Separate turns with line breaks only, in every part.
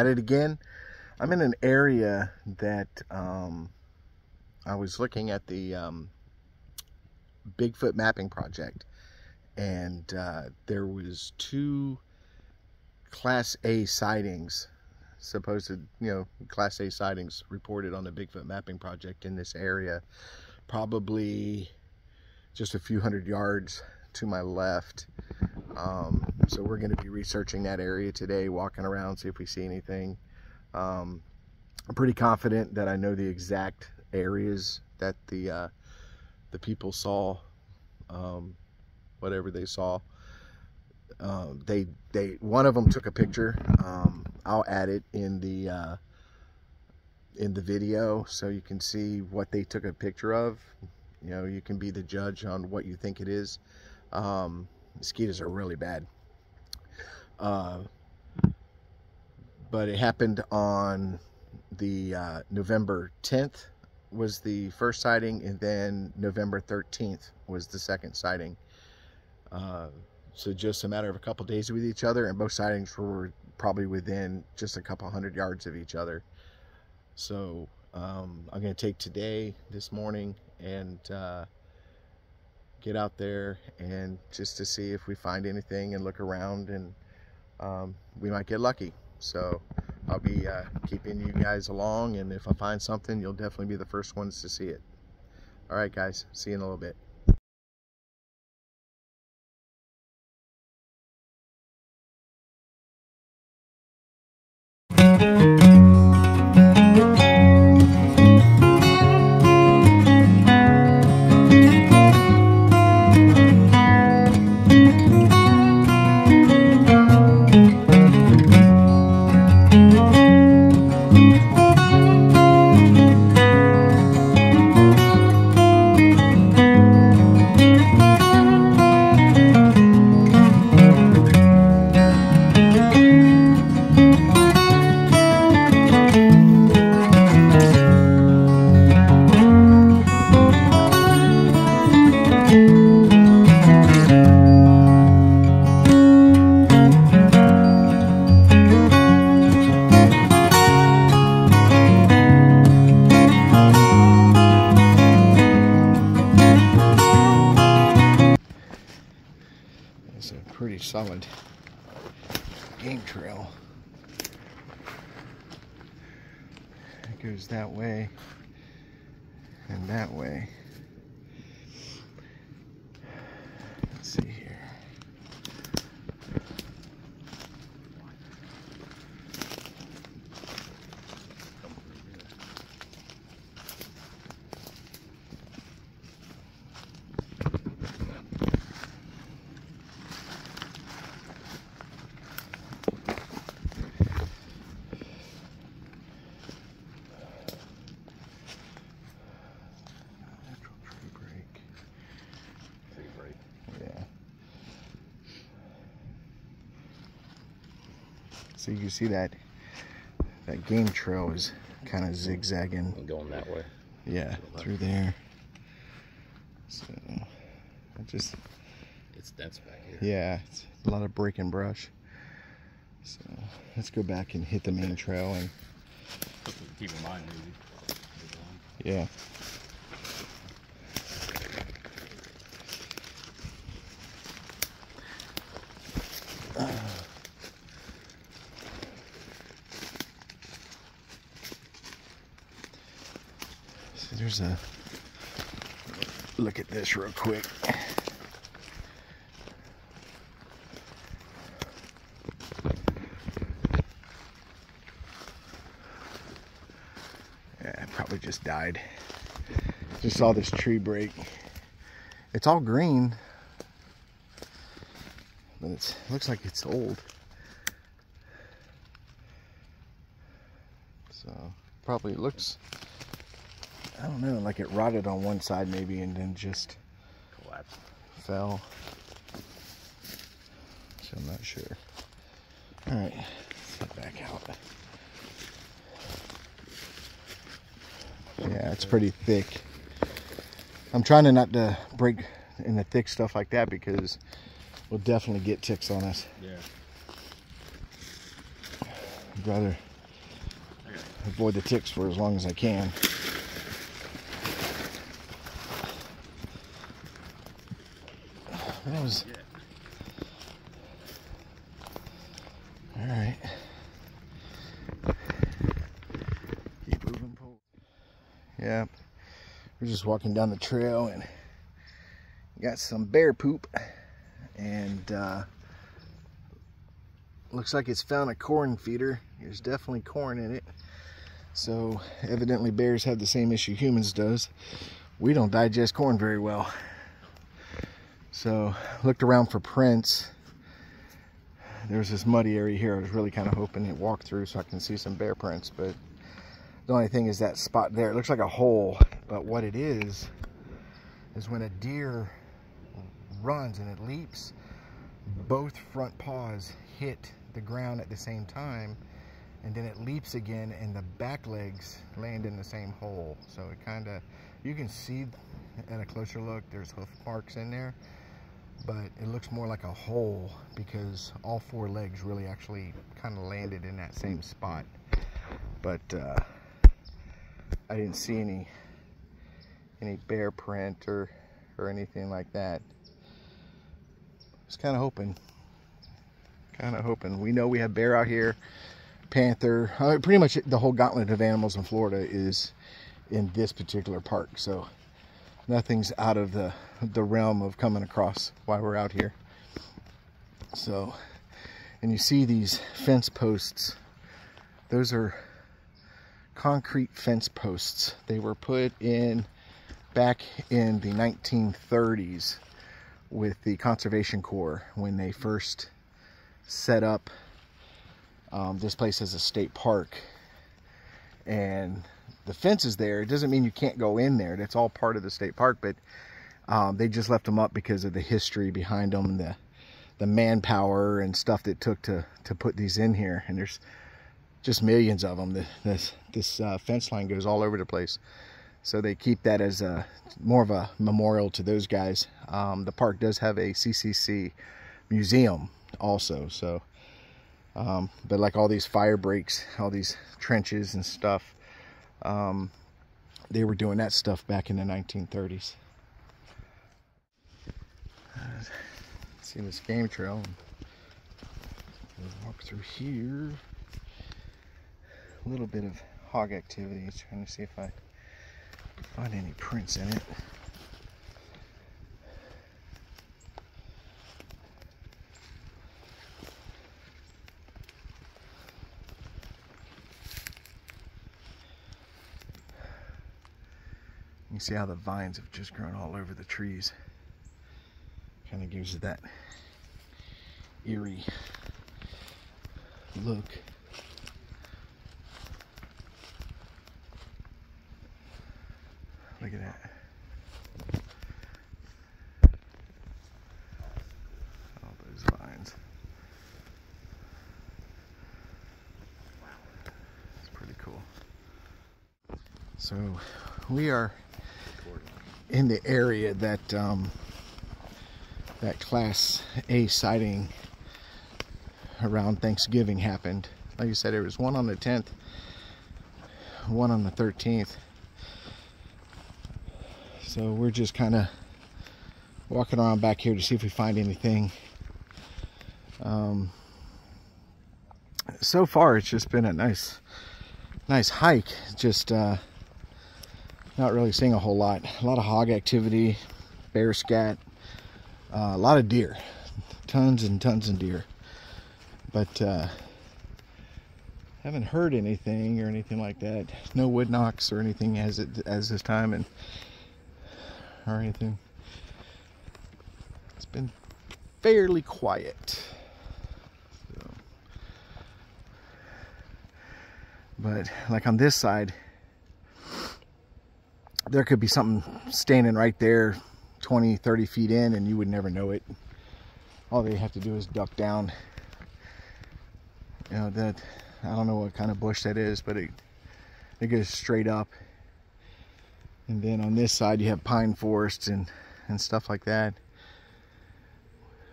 at it again. I'm in an area that um, I was looking at the um, Bigfoot mapping project. And uh, there was two class A sightings supposed to you know class A sightings reported on the Bigfoot mapping project in this area probably just a few hundred yards to my left. Um, so we're going to be researching that area today, walking around, see if we see anything. Um, I'm pretty confident that I know the exact areas that the uh, the people saw, um, whatever they saw. Uh, they they one of them took a picture. Um, I'll add it in the uh, in the video so you can see what they took a picture of. You know, you can be the judge on what you think it is. Um, mosquitoes are really bad. Uh, but it happened on the uh, November 10th was the first sighting and then November 13th was the second sighting. Uh, so just a matter of a couple days with each other and both sightings were probably within just a couple hundred yards of each other. So um, I'm going to take today, this morning, and uh, get out there and just to see if we find anything and look around and um, we might get lucky. So I'll be uh, keeping you guys along and if I find something, you'll definitely be the first ones to see it. All right, guys. See you in a little bit. It's solid game trail. It goes that way and that way. Let's see here. Natural tree break. Yeah. So you can see that that game trail is kind of zigzagging.
And going that way.
Yeah, through there. So I just
It's dense back here.
yeah, it's a lot of breaking brush. So let's go back and hit the main trail and
Keep in mind, maybe.
yeah. So there's a look at this real quick. Yeah, probably just died. Just saw this tree break. It's all green, but it looks like it's old. So probably looks, don't know, like it rotted on one side maybe and then just
Collapse.
fell. So I'm not sure. All right, let's head back out. Yeah, it's pretty thick. I'm trying to not to break in the thick stuff like that because we'll definitely get ticks on us.
Yeah.
I'd rather avoid the ticks for as long as I can. Was all right. Keep moving. Yeah, we're just walking down the trail and got some bear poop, and uh, looks like it's found a corn feeder. There's definitely corn in it. So evidently bears have the same issue humans does. We don't digest corn very well. So looked around for prints. There's this muddy area here. I was really kind of hoping to walk through so I can see some bear prints, but the only thing is that spot there. It looks like a hole, but what it is, is when a deer runs and it leaps, both front paws hit the ground at the same time, and then it leaps again, and the back legs land in the same hole. So it kind of, you can see at a closer look, there's hoof marks in there, but it looks more like a hole because all four legs really actually kind of landed in that same spot. But uh, I didn't see any any bear print or or anything like that. Just kind of hoping, kind of hoping. We know we have bear out here, panther. Uh, pretty much the whole gauntlet of animals in Florida is in this particular park. So nothing's out of the the realm of coming across why we're out here. So, and you see these fence posts. Those are concrete fence posts. They were put in back in the 1930s with the Conservation Corps when they first set up um, this place as a state park. And the fence is there. It doesn't mean you can't go in there. That's all part of the state park, but um, they just left them up because of the history behind them, the the manpower and stuff that took to to put these in here. And there's just millions of them. This this uh, fence line goes all over the place. So they keep that as a more of a memorial to those guys. Um, the park does have a CCC museum also. So, um, but like all these fire breaks, all these trenches and stuff, um, they were doing that stuff back in the 1930s. See this game trail. Walk through here. A little bit of hog activity. Trying to see if I find any prints in it. You can see how the vines have just grown all over the trees. Gives it that eerie look. Look at that. All those vines. It's pretty cool. So we are in the area that um, that class A sighting around Thanksgiving happened. Like you said, there was one on the 10th, one on the 13th. So we're just kind of walking around back here to see if we find anything. Um, so far, it's just been a nice, nice hike. Just uh, not really seeing a whole lot. A lot of hog activity, bear scat, uh, a lot of deer, tons and tons of deer. But uh, haven't heard anything or anything like that. No wood knocks or anything as it as this time, and or anything. It's been fairly quiet. So. But like on this side, there could be something standing right there 20, 30 feet in and you would never know it. All they have to do is duck down. You know, that, I don't know what kind of bush that is, but it, it goes straight up and then on this side you have pine forests and and stuff like that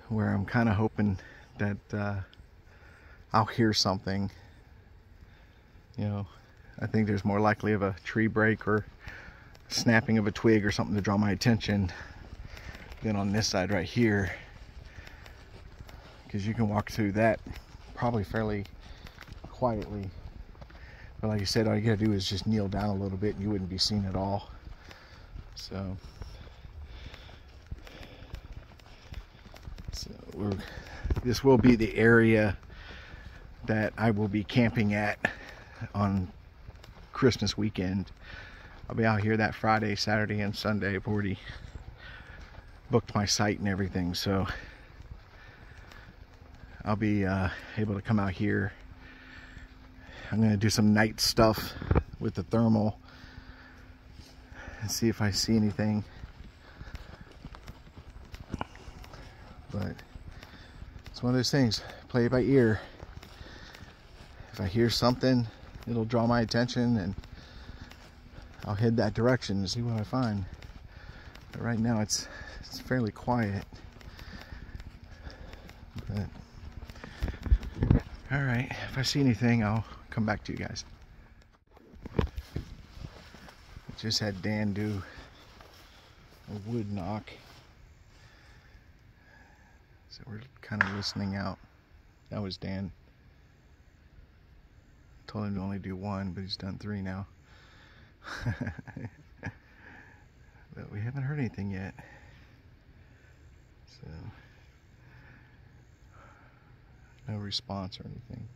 where I'm kind of hoping that uh, I'll hear something you know, I think there's more likely of a tree break or snapping of a twig or something to draw my attention than on this side right here. Because you can walk through that probably fairly quietly. But like I said, all you gotta do is just kneel down a little bit and you wouldn't be seen at all. So, so this will be the area that I will be camping at on Christmas weekend. I'll be out here that Friday, Saturday, and Sunday. I've already booked my site and everything, so I'll be uh, able to come out here. I'm going to do some night stuff with the thermal and see if I see anything. But it's one of those things, play it by ear. If I hear something, it'll draw my attention and I'll head that direction and see what I find. But right now it's it's fairly quiet. But all right, if I see anything, I'll come back to you guys. Just had Dan do a wood knock. So we're kind of listening out. That was Dan. Told him to only do one, but he's done three now. but we haven't heard anything yet. No response or anything.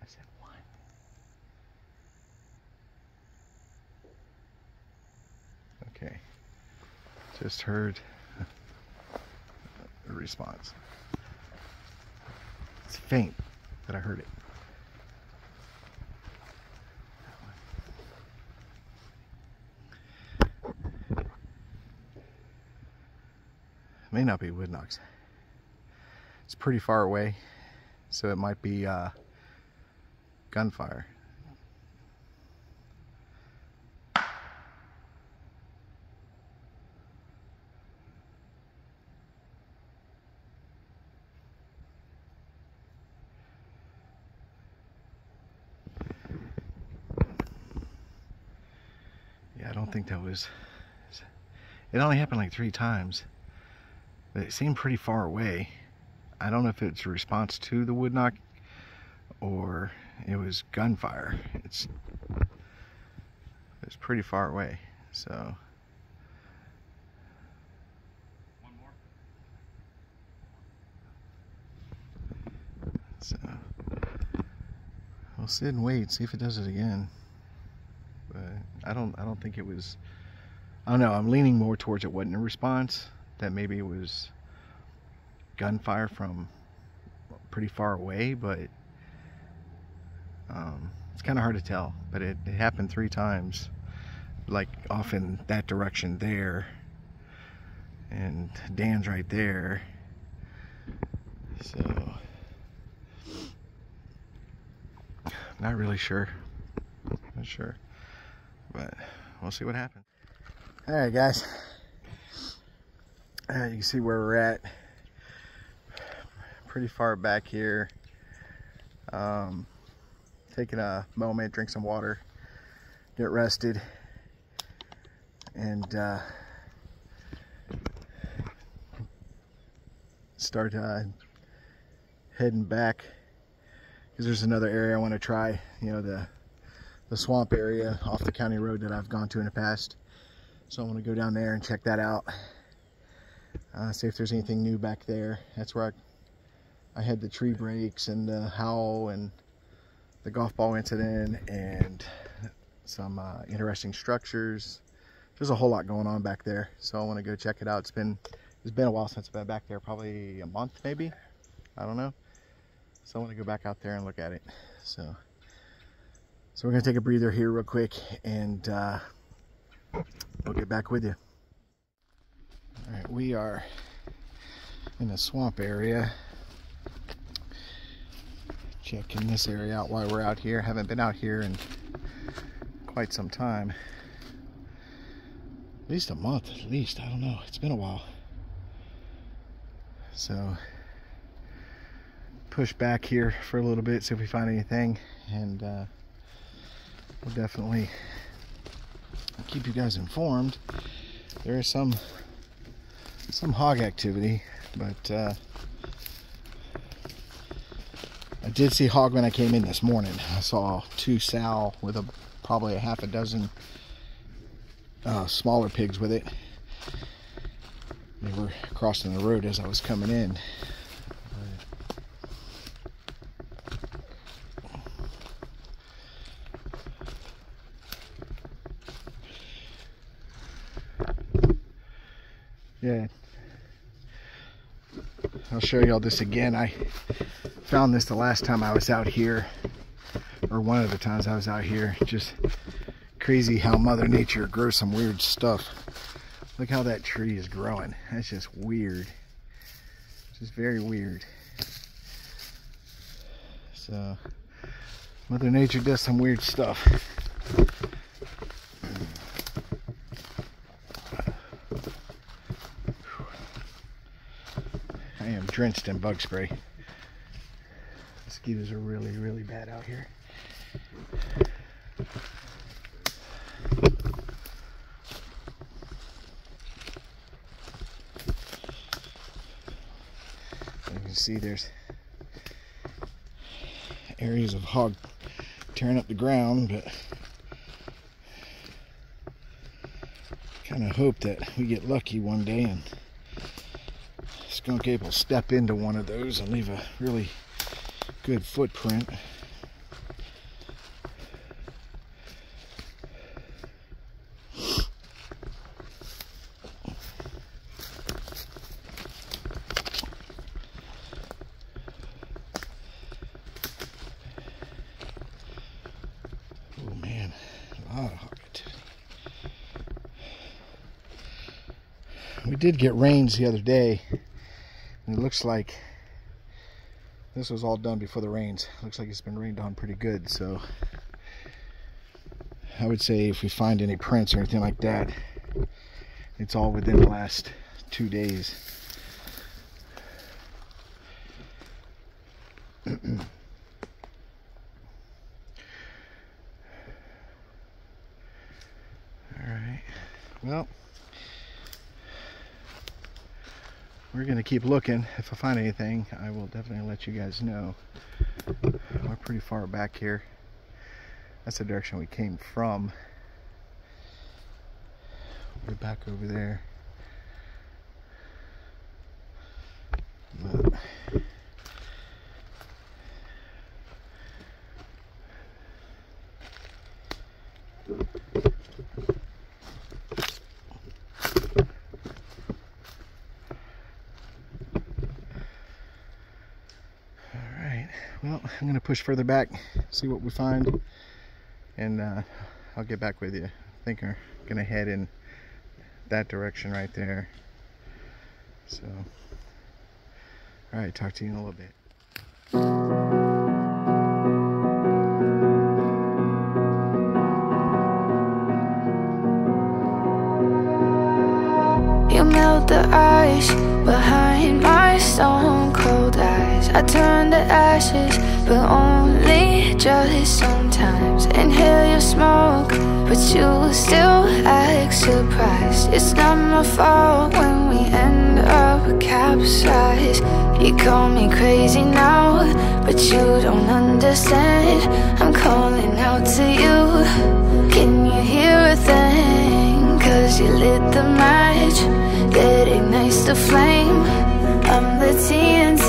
I said one. Okay. Just heard a response. It's faint, but I heard it. May not be wood knocks. It's pretty far away, so it might be uh, gunfire. That was. It only happened like three times, but it seemed pretty far away. I don't know if it's a response to the wood knock or it was gunfire. It's it's pretty far away, so.
One more.
So we'll sit and wait, see if it does it again. I don't I don't think it was I don't know, I'm leaning more towards it wasn't a response, that maybe it was gunfire from pretty far away, but um, it's kind of hard to tell. But it, it happened three times, like off in that direction there, and Dan's right there. So Not really sure. Not sure. But we'll see what happens. Alright guys. Uh, you can see where we're at. Pretty far back here. Um, taking a moment, drink some water, get rested, and uh, start uh, heading back because there's another area I want to try. You know the the swamp area off the county road that I've gone to in the past. So I want to go down there and check that out. Uh, see if there's anything new back there. That's where I, I had the tree breaks and the howl and the golf ball incident and some uh, interesting structures. There's a whole lot going on back there. So I want to go check it out. It's been it's been a while since I've been back there, probably a month maybe. I don't know. So I want to go back out there and look at it. So, so we're gonna take a breather here real quick, and uh, we'll get back with you. All right, we are in a swamp area. Checking this area out while we're out here. Haven't been out here in quite some time. At least a month, at least. I don't know. It's been a while. So, push back here for a little bit, see if we find anything. And uh, we'll definitely keep you guys informed. There is some some hog activity, but uh, I did see hog when I came in this morning. I saw two sow with a probably a half a dozen uh, smaller pigs with it. They were crossing the road as I was coming in. I'll show y'all this again. I found this the last time I was out here, or one of the times I was out here. Just crazy how Mother Nature grows some weird stuff. Look how that tree is growing. That's just weird. Just very weird. So, Mother Nature does some weird stuff. Drenched in bug spray. Mosquitoes are really, really bad out here. You can see there's areas of hog tearing up the ground, but kind of hope that we get lucky one day and skunk ape will step into one of those and leave a really good footprint. Oh did get rains the other day, looks like this was all done before the rains. Looks like it's been rained on pretty good, so I would say if we find any prints or anything like that, it's all within the last two days. All right. Well, we're gonna keep looking. If I find anything, I will definitely let you guys know. We're pretty far back here. That's the direction we came from. We're back over there. But Alright, well, I'm going to push further back, see what we find, and uh, I'll get back with you. I think we're to head in that direction right there. So, alright, talk to you in a little bit.
You melt the ice behind my stone cold eyes. I turn to ashes, but only just sometimes. Inhale your smoke, but you still act surprised. It's not my fault when we end up capsized. You call me crazy now, but you don't understand. I'm calling out to you. Can you hear a thing? Cause you lit the match that ignites the flame. I'm the TNT,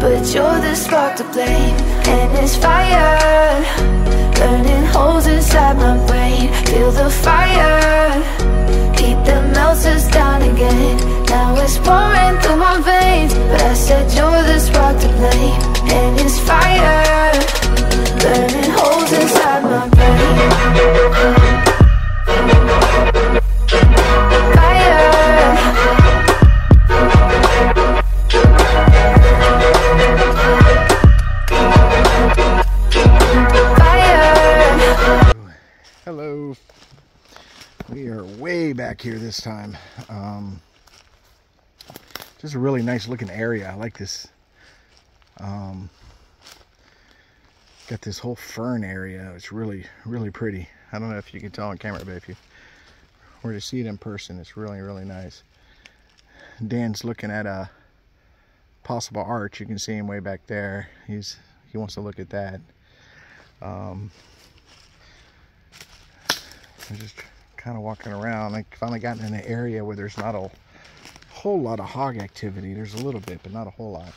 but you're the spark to blame. And it's fire, burning holes inside my brain. Feel the fire, heat that melts us down again. Now it's pouring through my veins, but I said
just a really nice looking area. I like this. Um, got this whole fern area. It's really, really pretty. I don't know if you can tell on camera, but if you were to see it in person, it's really, really nice. Dan's looking at a possible arch. You can see him way back there. He's he wants to look at that. Um, I'm just kind of walking around. I finally got in an area where there's not a whole lot of hog activity. There's a little bit, but not a whole lot.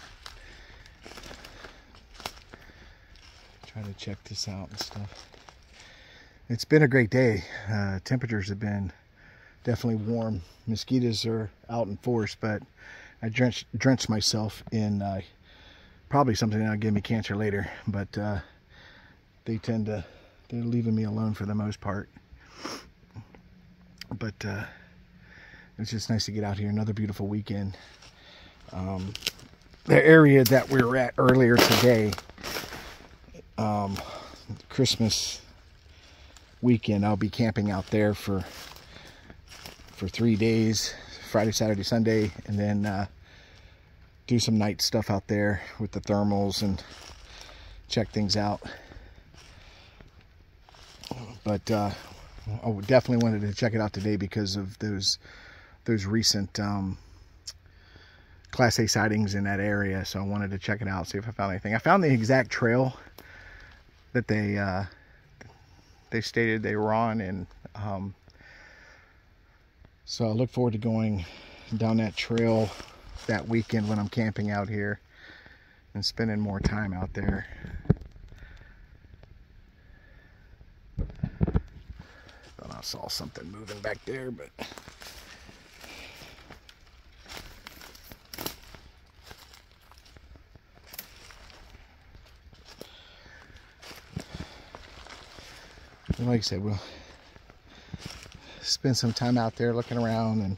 Trying to check this out and stuff. It's been a great day. Uh, temperatures have been definitely warm. Mosquitoes are out in force, but I drenched, drenched myself in uh, probably something that'll give me cancer later. But uh, they tend to, they're leaving me alone for the most part. But uh, it's just nice to get out here. Another beautiful weekend. Um, the area that we were at earlier today, um, Christmas weekend, I'll be camping out there for for three days, Friday, Saturday, Sunday, and then uh, do some night stuff out there with the thermals and check things out. But uh, I definitely wanted to check it out today because of those those recent um, Class A sightings in that area. So I wanted to check it out, see if I found anything. I found the exact trail that they uh, they stated they were on, and um, so I look forward to going down that trail that weekend when I'm camping out here and spending more time out there. Thought I saw something moving back there, but like I said, we'll spend some time out there looking around and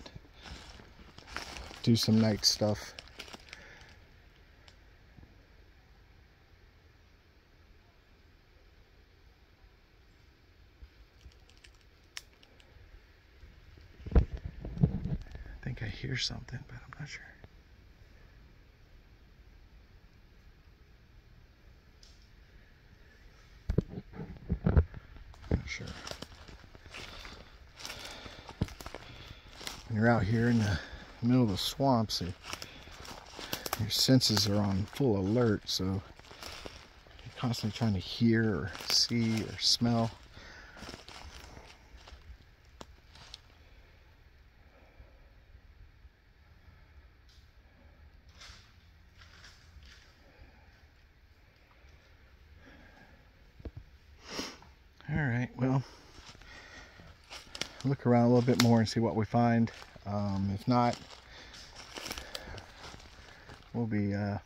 do some night stuff. I think I hear something, but I'm not sure. Not sure. When you're out here in the middle of the swamps, your senses are on full alert, so you're constantly trying to hear or see or smell. All right, well, look around a little bit more and see what we find. Um, if not, we'll be uh,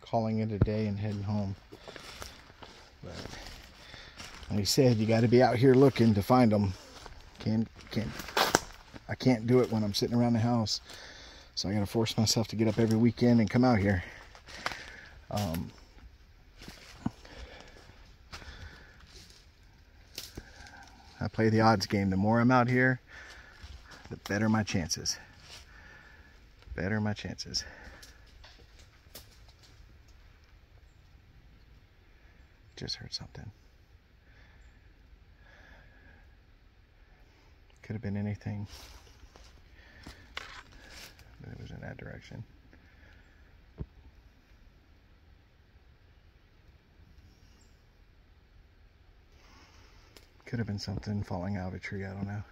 calling it a day and heading home. But like I said, you got to be out here looking to find them. Can't, can't, I can't do it when I'm sitting around the house. So I got to force myself to get up every weekend and come out here. Um, play the odds game. The more I'm out here, the better my chances. Better my chances. Just heard something. Could have been anything. But it was in that direction. Could have been something falling out of a tree, I don't know.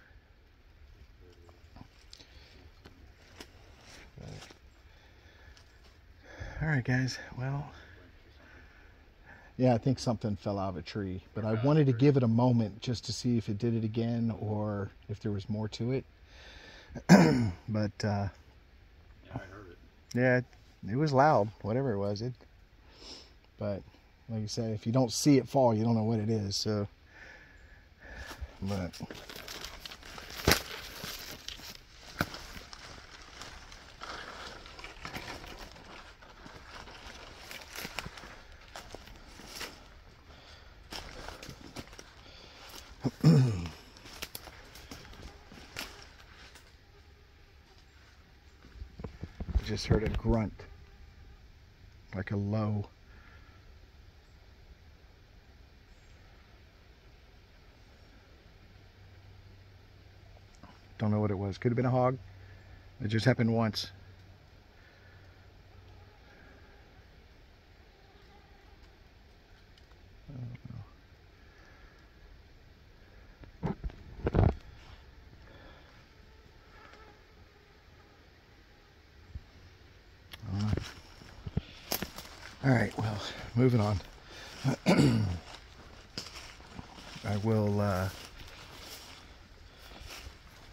All right, guys. Well, yeah, I think something fell out of a tree, but I wanted to give it a moment just to see if it did it again or if there was more to it. but uh,
Yeah, it.
yeah, it was loud, whatever it was. It, but like I said, if you don't see it fall, you don't know what it is. So, Look. just heard a grunt, like a low Don't know what it was. Could have been a hog. It just happened once. All right, well, moving on. I will uh,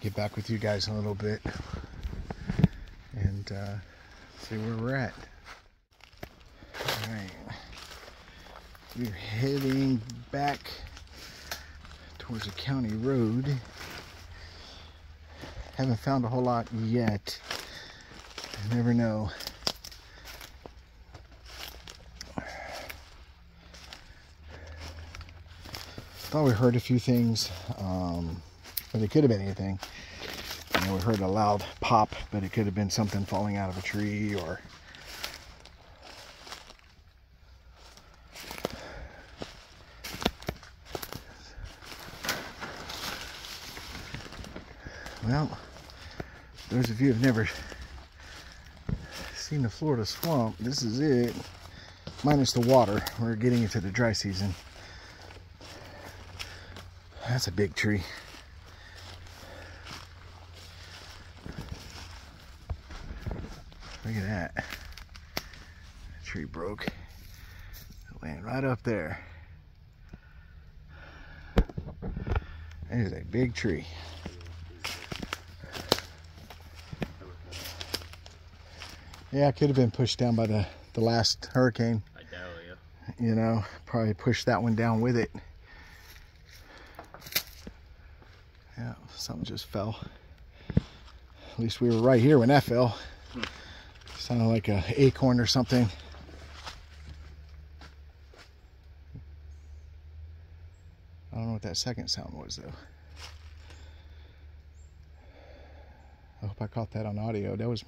get back with you guys in a little bit and uh, see where we're at. All right, we're heading back towards a county road. Haven't found a whole lot yet. Never know. thought we heard a few things, um, but it could have been anything. You know, we heard a loud pop, but it could have been something falling out of a tree or Well, those of you who have never seen the Florida swamp, this is it. Minus the water. We're getting into the dry season. That's a big tree. Look at that. that tree broke. It landed right up there. There's a big tree. Yeah, it could have been pushed down by the, the last hurricane.
I doubt it.
You know, probably pushed that one down with it. Yeah, something just fell. At least we were right here when that fell. Hmm. Sounded like a acorn or something. I don't know what that second sound was though. I hope I caught that on audio. That was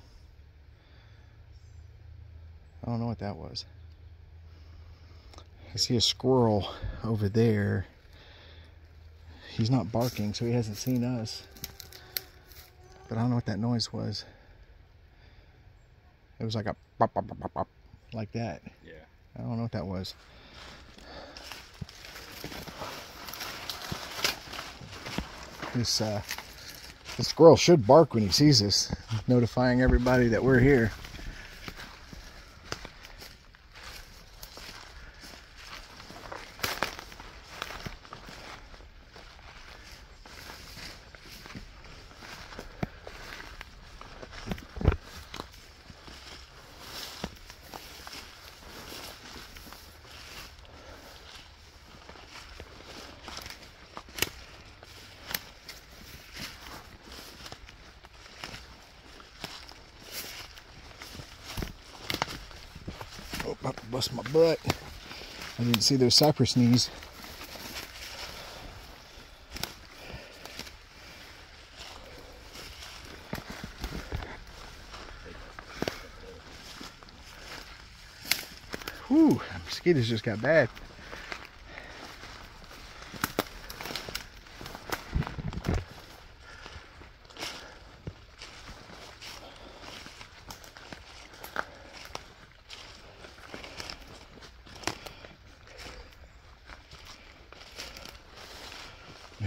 I don't know what that was. I see a squirrel over there. He's not barking, so he hasn't seen us. But I don't know what that noise was. It was like a pop, pop, pop, pop, pop, like that.
Yeah.
I don't know what that was. This uh, squirrel should bark when he sees us, notifying everybody that we're here. Oh, about to bust my butt. I didn't see those cypress knees. Whew, mosquitoes just got bad.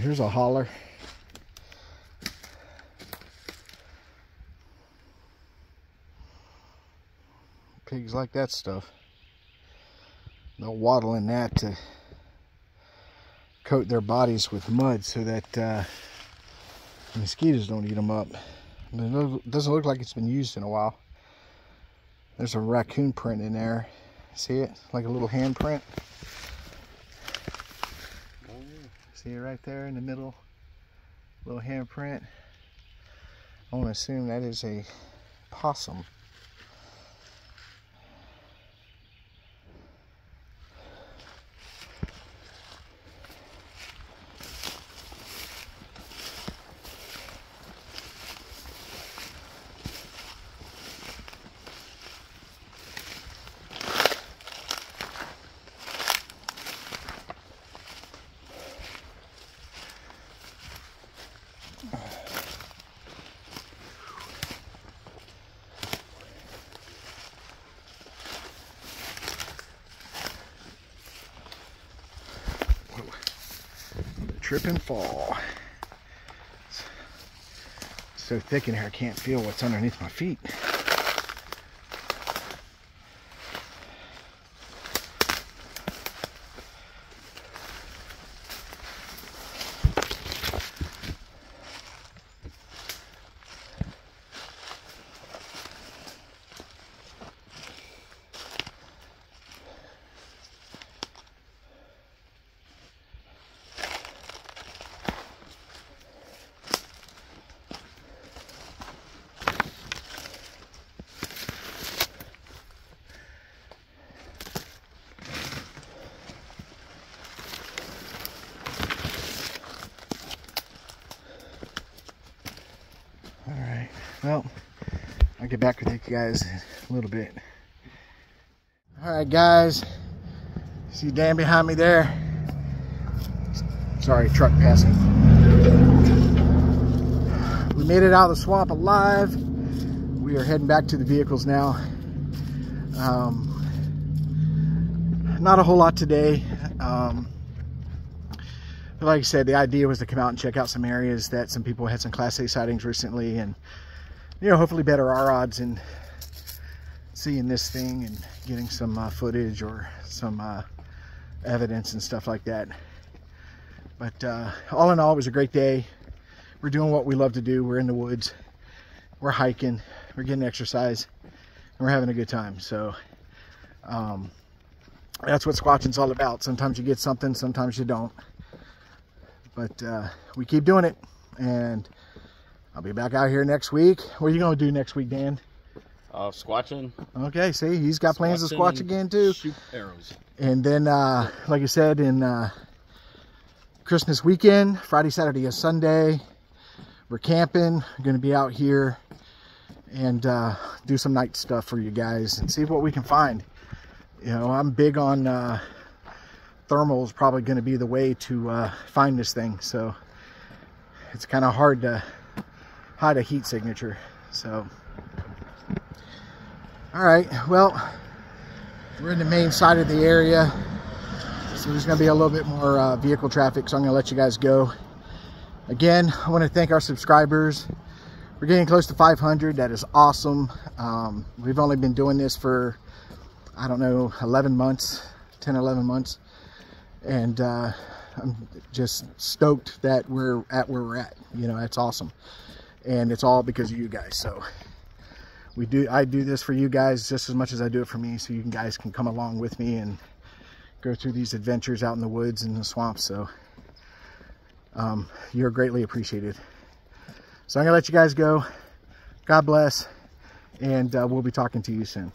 Here's a holler. Pigs like that stuff. Waddle in that to coat their bodies with mud so that uh, mosquitoes don't eat them up. It doesn't look like it's been used in a while. There's a raccoon print in there. See it? Like a little hand print. See it right there in the middle? Little handprint. I want to assume that is a possum. Trip and fall. It's so thick in here I can't feel what's underneath my feet. All right. Well, I'll get back guys a little bit. All right, guys. See Dan behind me there? Sorry, truck passing. We made it out of the swamp alive. We are heading back to the vehicles now. Um, not a whole lot today. Um, like I said, the idea was to come out and check out some areas that some people had some Class A sightings recently and, you know, hopefully better our odds in seeing this thing and getting some uh, footage or some uh, evidence and stuff like that. But uh, all in all, it was a great day. We're doing what we love to do. We're in the woods. We're hiking. We're getting exercise. And we're having a good time. So um, that's what squatching's all about. Sometimes you get something, sometimes you don't but uh, we keep doing it and I'll be back out here next week. What are you going to do next week, Dan?
Uh, squatching.
Okay, see, he's got plans to squatch again too.
Shoot arrows.
And then, uh, like I said, in uh, Christmas weekend, Friday, Saturday, and Sunday, we're camping. We're going to be out here and uh, do some night stuff for you guys and see what we can find. You know, I'm big on uh, thermal is probably going to be the way to uh, find this thing. So it's kind of hard to hide a heat signature. So, all right, well, we're in the main side of the area. So there's going to be a little bit more uh, vehicle traffic. So I'm going to let you guys go. Again, I want to thank our subscribers. We're getting close to 500. That is awesome. Um, we've only been doing this for, I don't know, 11 months, 10, 11 months and uh, I'm just stoked that we're at where we're at. You know, that's awesome, and it's all because of you guys. So we do. I do this for you guys just as much as I do it for me, so you guys can come along with me and go through these adventures out in the woods and the swamps. So um, you're greatly appreciated. So I'm gonna let you guys go. God bless, and uh, we'll be talking to you soon.